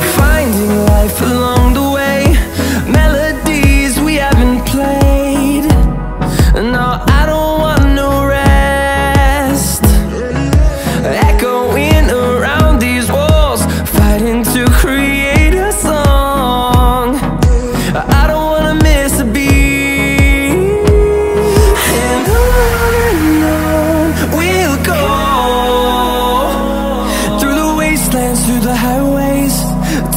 Finding life alone.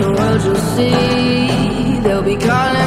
the world you'll see. They'll be calling.